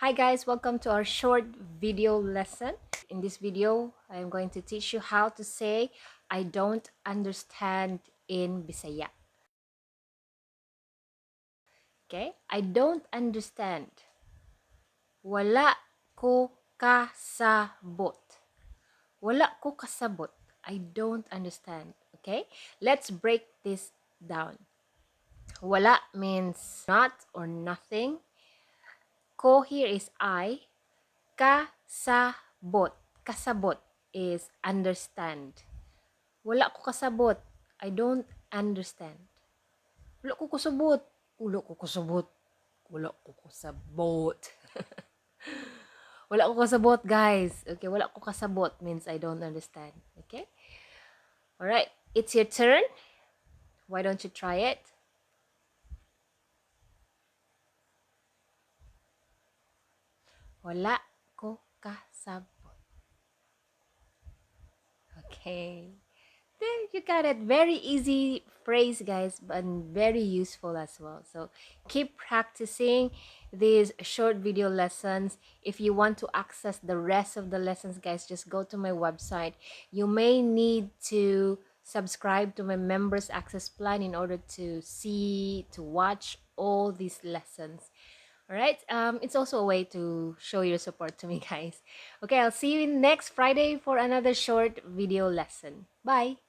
Hi guys, welcome to our short video lesson. In this video, I am going to teach you how to say I don't understand in Bisaya. Okay? I don't understand. Wala ko kasabot. Wala ko kasabot. I don't understand. Okay? Let's break this down. Wala means not or nothing. Ko here is I. Kasabot. Kasabot is understand. Wala ko kasabot. I don't understand. Wala ko kasabot. Wala ko kasabot. Wala ko kasabot. wala ko kasabot, guys. Okay, wala ko kasabot means I don't understand. Okay? Alright, it's your turn. Why don't you try it? Wala ko kasabot. Okay. There you got it. Very easy phrase, guys, but very useful as well. So keep practicing these short video lessons. If you want to access the rest of the lessons, guys, just go to my website. You may need to subscribe to my members access plan in order to see, to watch all these lessons. All right. Um, it's also a way to show your support to me, guys. Okay, I'll see you next Friday for another short video lesson. Bye.